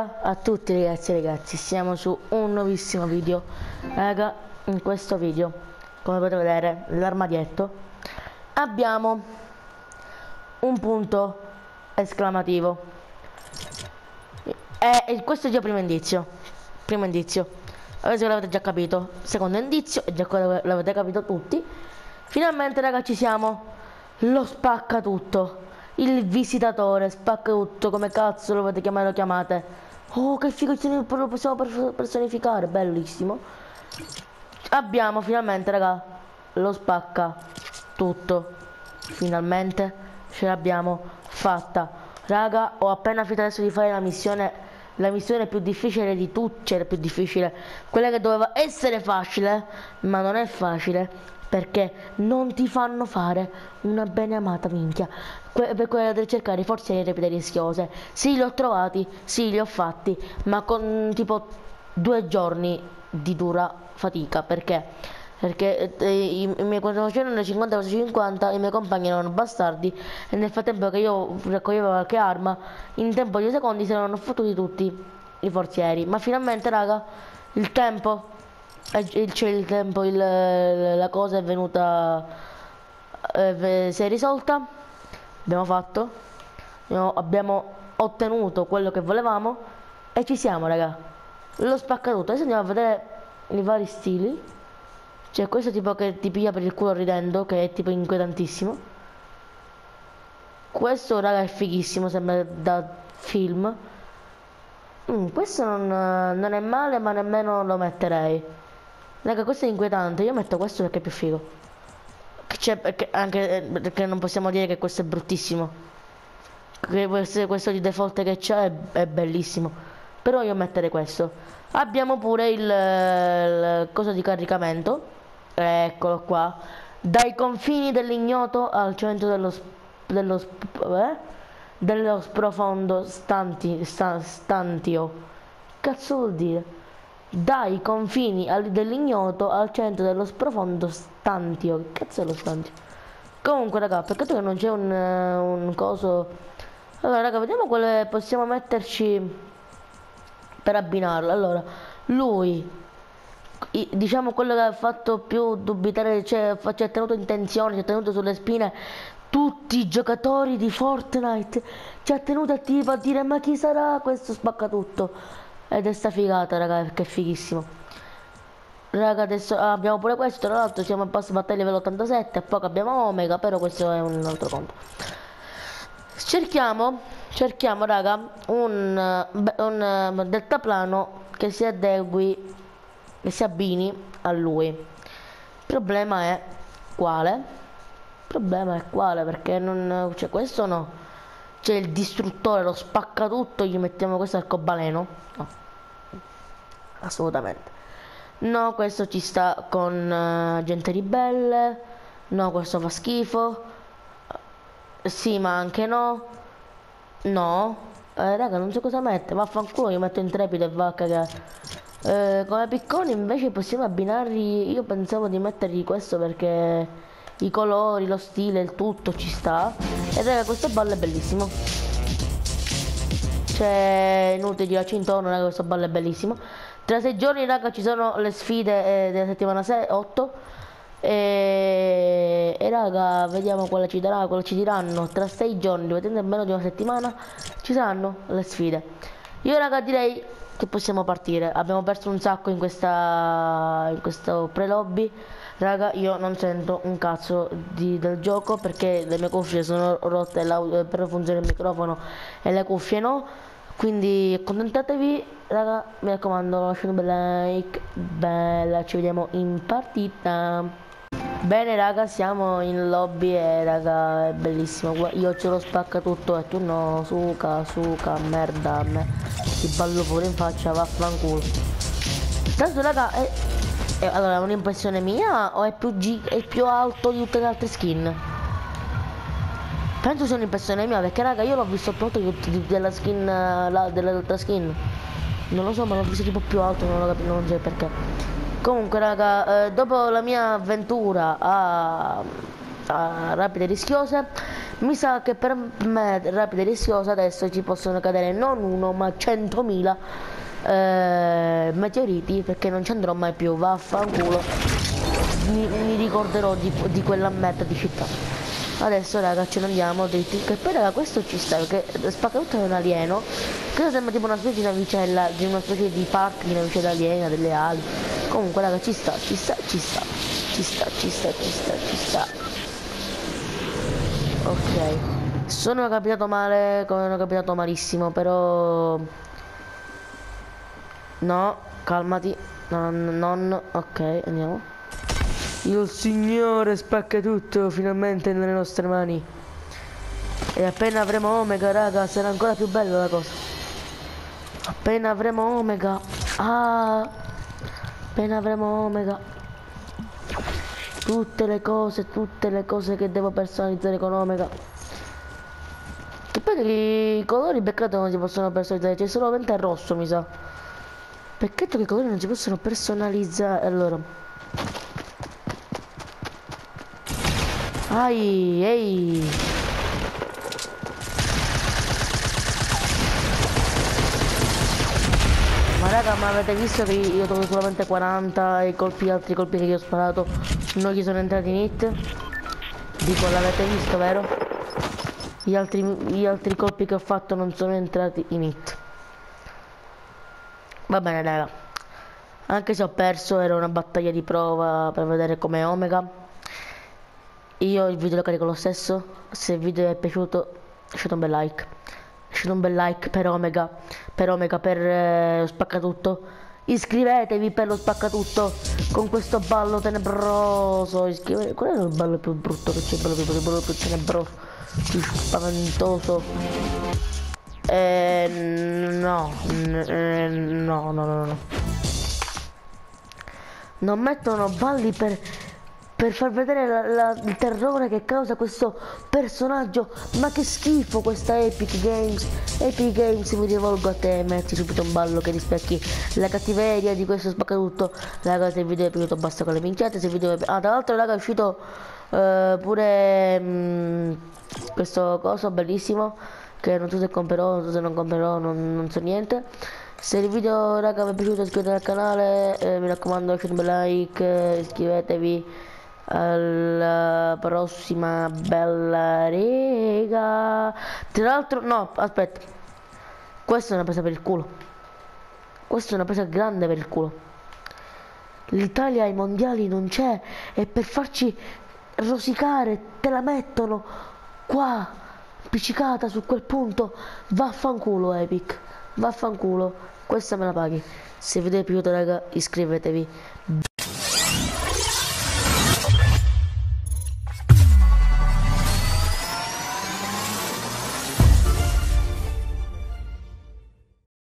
Buonasera a tutti ragazzi e ragazzi, siamo su un nuovissimo video. Raga, in questo video, come potete vedere, l'armadietto Abbiamo un punto esclamativo. E, questo è già primo indizio Primo indizio. Adesso l'avete già capito. Secondo indizio, e già l'avete capito tutti Finalmente raga ci siamo. Lo spacca tutto. Il visitatore, spacca tutto, come cazzo lo volete chiamare lo chiamate. Oh, che figo, lo possiamo personificare, bellissimo. Abbiamo finalmente, raga, lo spacca tutto. Finalmente ce l'abbiamo fatta. Raga, ho appena finito adesso di fare la missione la missione più difficile di tutte, cioè la più difficile, quella che doveva essere facile, ma non è facile, perché non ti fanno fare una bene amata minchia. Que per quella di cercare forze di repite rischiose. Sì li ho trovati sì li ho fatti ma con tipo due giorni di dura fatica perché? Perché eh, i, i miei quando facevano 50 verso 50 i miei compagni erano bastardi e nel frattempo che io raccoglievo qualche arma in tempo di secondi si erano fottuti tutti i forzieri. Ma finalmente raga il tempo c'è il tempo, il, la cosa è venuta, eh, si è risolta, abbiamo fatto, abbiamo ottenuto quello che volevamo e ci siamo raga, l'ho spaccato, adesso andiamo a vedere i vari stili, c'è questo tipo che ti piglia per il culo ridendo, che è tipo inquietantissimo, questo raga è fighissimo, sembra da film, mm, questo non, non è male ma nemmeno lo metterei. Raga, questo è inquietante. Io metto questo perché è più figo. Cioè, perché, anche eh, perché non possiamo dire che questo è bruttissimo. Che questo, questo di default che c'è è, è, bellissimo. Però io metterei questo. Abbiamo pure il, il coso di caricamento. Eccolo qua. Dai confini dell'ignoto al centro dello, dello, eh? dello sprofondo stanti, sta, stantio. Cazzo vuol dire? Dai confini dell'ignoto al centro dello sprofondo stantio. Che cazzo è lo stantio? Comunque, raga, peccato che non c'è un, un coso. Allora, raga, vediamo quale possiamo metterci per abbinarlo. Allora, lui, diciamo quello che ha fatto più dubitare, cioè ci ha tenuto in tensione, ci ha tenuto sulle spine tutti i giocatori di Fortnite. Ci ha tenuto tipo a dire ma chi sarà questo spaccatutto. Ed è sta figata, raga, perché è fighissimo. Raga, adesso ah, abbiamo pure questo, tra l'altro siamo in passo battaglia livello 87 e poi abbiamo Omega, però questo è un altro conto. Cerchiamo, cerchiamo, raga, un, un deltaplano che si adegui, che si abbini a lui. Il problema è quale? Il problema è quale, perché non... cioè questo no. C'è il distruttore, lo spacca tutto, gli mettiamo questo arcobaleno. No. Assolutamente. No questo ci sta con uh, gente ribelle. No questo fa schifo. Sì ma anche no. No. Eh, raga non so cosa mette. Vaffanculo io metto intrepido e va a cagare. Eh, come picconi invece possiamo abbinarli io pensavo di mettergli questo perché i colori lo stile il tutto ci sta. E raga questo ballo è bellissimo. Cioè inutile girarci intorno raga questo ballo è bellissimo. Tra sei giorni raga ci sono le sfide eh, della settimana 6, 8 e, e raga vediamo quale ci darà, quale ci diranno. Tra sei giorni, vedete meno di una settimana ci saranno le sfide. Io raga direi che possiamo partire. Abbiamo perso un sacco in questa in questo pre-lobby. Raga io non sento un cazzo di, del gioco perché le mie cuffie sono rotte per funzionare il microfono e le cuffie no. Quindi accontentatevi raga mi raccomando lasciate un bel like bella ci vediamo in partita bene raga siamo in lobby e raga è bellissimo. Io ce lo spacca tutto e tu no. Suca suca merda me. Ti ballo pure in faccia vaffanculo. Tanto raga è, è allora è un'impressione mia o è più, è più alto di tutte le altre skin? Penso sia un'impressione mia perché raga io l'ho visto proprio della skin la, dell'altra skin. Non lo so ma l'ho visto tipo più alto, non lo capisco, non so perché. Comunque raga, eh, dopo la mia avventura a, a rapide rischiose mi sa che per me rapida e rischiosa adesso ci possono cadere non uno ma centomila eh, meteoriti perché non ci andrò mai più vaffanculo. Mi, mi ricorderò di, di quella merda di città. Adesso raga ce ne andiamo dritti che poi raga questo ci sta perché Spaccatutto è un alieno credo sembra tipo una specie di navicella di una specie di park di navicella aliena delle ali. Comunque raga ci sta ci sta ci sta. Ci sta ci sta ci sta ci sta. Ok. Sono capitato male come sono capitato malissimo però no calmati. Non, non ok andiamo. Il Signore spacca tutto finalmente nelle nostre mani. E appena avremo Omega, raga, sarà ancora più bella la cosa. Appena avremo Omega. Ah! Appena avremo Omega. Tutte le cose, tutte le cose che devo personalizzare con Omega. Che poi i colori peccato non si possono personalizzare, c'è solamente il rosso mi sa. Peccato che i colori non si possono personalizzare. Allora. Ai, ehi. Raga, ma avete visto che io ho solamente 40 e colpi, altri colpi che io ho sparato non gli sono entrati in hit? Dico, l'avete visto, vero? Gli altri, gli altri colpi che ho fatto non sono entrati in hit. Va bene, raga. Anche se ho perso, era una battaglia di prova per vedere come Omega. Io il video lo carico lo stesso. Se il video vi è piaciuto, lasciate un bel like. Lasciate un bel like per Omega. Per Omega, per eh, spaccatutto. Iscrivetevi per lo spaccatutto con questo ballo tenebroso. Iscrivetevi. Qual è il ballo più brutto che c'è? Il ballo più, il ballo più tenebroso, più spaventoso. Eh, no, eh, no, no, no, no. Non mettono balli per per far vedere la, la, il terrore che causa questo personaggio. Ma che schifo questa Epic Games. Epic Games mi rivolgo a te metti subito un ballo che rispecchi la cattiveria di questo spaccatutto raga se il video è piaciuto basta con le minchiate se il video è ah tra l'altro raga è uscito uh, pure um, questo coso bellissimo che non so se comprerò non so se non comprerò non, non so niente. Se il video raga vi è piaciuto iscrivetevi al canale eh, mi raccomando lasciate un bel like eh, iscrivetevi alla prossima bella riga. Tra l'altro no aspetta. Questa è una presa per il culo. Questa è una presa grande per il culo. l'Italia ai mondiali non c'è e per farci rosicare te la mettono qua appiccicata su quel punto vaffanculo Epic. Vaffanculo. Questa me la paghi. Se vi è piaciuto raga iscrivetevi